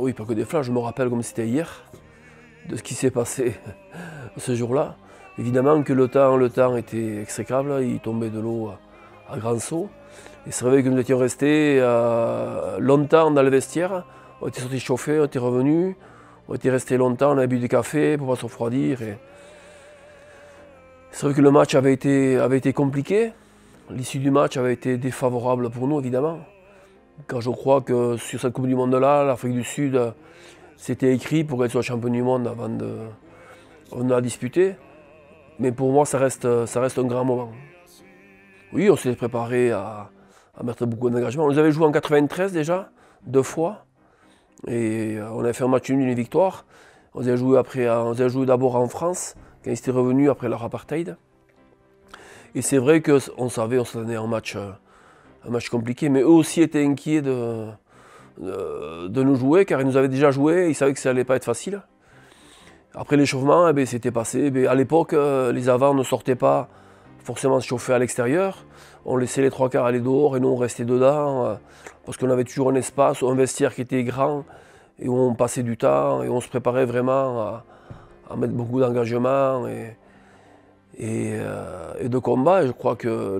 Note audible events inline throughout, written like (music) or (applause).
Oui, pas que des flashs, je me rappelle comme c'était hier, de ce qui s'est passé (laughs) ce jour-là. Évidemment que le temps, le temps était exécrable, il tombait de l'eau à, grands sauts. Et c'est vrai que nous étions restés euh, longtemps dans le vestiaire. On était sortis chauffer, on était revenus, on était restés longtemps, on a bu du café pour ne pas se refroidir. C'est vrai que le match avait été compliqué. L'issue du match avait été défavorable pour nous, évidemment. Quand je crois que sur cette Coupe du Monde-là, l'Afrique du Sud, c'était écrit pour qu'elle soit championne du monde avant de, on a disputé. Mais pour moi, ça reste, ça reste un grand moment. Oui, on s'est préparé à, mettre beaucoup d'engagement. On nous avait joué en 93 déjà, deux fois. Et euh, on avait fait un match nul, une victoire. On a joué, a joué d'abord en France, quand ils étaient revenus après leur apartheid. Et c'est vrai qu'on savait, on s'attendait un match, euh, un match compliqué, mais eux aussi étaient inquiets de, nous jouer, car ils nous avaient déjà joué, ils savaient que ça n'allait pas être facile. Après l'échauffement, eh ben, c'était passé. Eh à l'époque, euh, les avants ne sortaient pas forcément se chauffer à l'extérieur. On laissait les trois quarts aller dehors et nous on restait dedans euh, parce qu'on avait toujours un espace, un vestiaire qui était grand et où on passait du temps et on se préparait vraiment à, à mettre beaucoup d'engagement. Et, euh, et, de combat. je crois que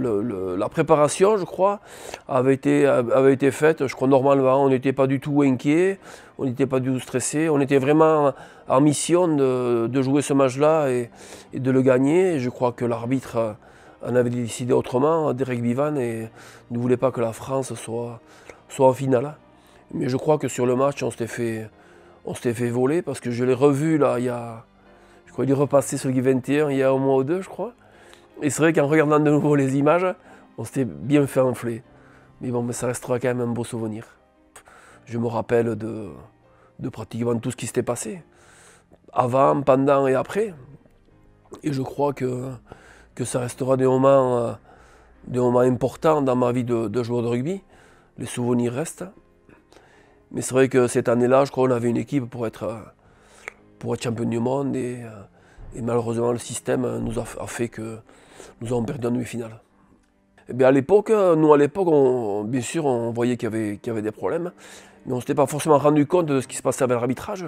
la préparation, je crois, avait été, avait été faite. Je crois normalement, on n'était pas du tout inquiet, on n'était pas du tout stressé. On était vraiment en mission de, jouer ce match-là et, de le gagner. je crois que l'arbitre en avait décidé autrement, Derek Vivan, et ne voulait pas que la France soit, soit en finale. Mais je crois que sur le match, on s'était fait, on s'était fait voler parce que je l'ai revu là il y a je crois qu'il est repassé sur le Guy 21 il y a un mois ou deux, je crois. Et c'est vrai qu'en regardant de nouveau les images, on s'était bien fait enfler. Mais bon, ça restera quand même un beau souvenir. Je me rappelle de, pratiquement tout ce qui s'était passé. Avant, pendant et après. Et je crois que, ça restera des moments, euh, des moments importants dans ma vie de, de joueur de rugby. Les souvenirs restent. Mais c'est vrai que cette année-là, je crois qu'on avait une équipe pour être euh, pour être champion du monde. Et, euh, malheureusement, le système nous a, fait que nous avons perdu en demi-finale. Eh à l'époque, nous à l'époque, bien sûr, on voyait qu'il y, avait des problèmes, mais on ne s'était pas forcément rendu compte de ce qui se passait avec l'arbitrage,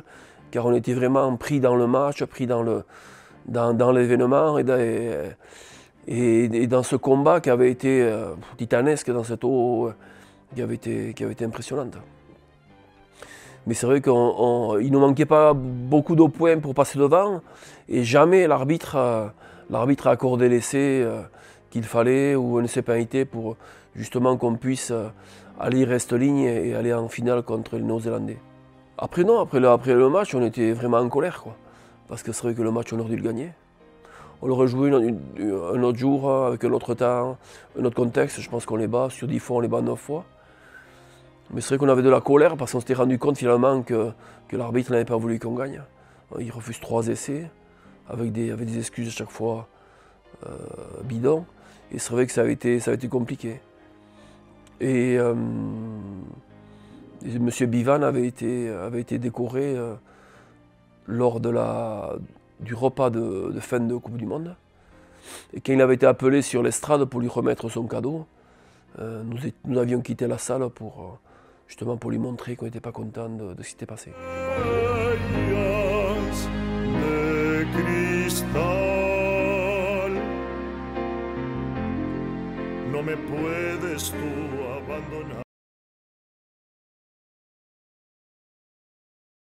car on était vraiment pris dans le match, pris dans, l'événement et, dans ce combat qui avait été euh, titanesque dans cette eau, euh, qui avait été impressionnante. Mais c'est vrai qu'il ne manquait pas beaucoup de points pour passer devant. Et jamais l'arbitre a accordé l'essai euh, qu'il fallait ou une séparité pour justement qu'on puisse euh, aller reste ligne et aller en finale contre les Néo-Zélandais. Après non, après le, le, match, on était vraiment en colère. Quoi. Parce que c'est vrai que le match, on aurait dû le gagner. On l'aurait joué un autre jour, avec un autre temps, un autre contexte. Je pense qu'on les bat. Sur 10 fois, on les bat 9 fois. Mais c'est vrai qu'on avait de la colère parce qu'on s'était rendu compte finalement que, que l'arbitre n'avait pas voulu qu'on gagne. Il refuse trois essais avec des, des excuses à chaque fois euh, bidons. Et c'est vrai que ça avait été, ça été compliqué. Et, euh, M. Bivan avait été, avait été décoré euh, lors de la, du repas de, fin de Coupe du Monde. Et quand il avait été appelé sur l'estrade pour lui remettre son cadeau, nous, nous, avions quitté la salle pour justement pour lui montrer qu'on n'était pas content de, ce qui s'était passé.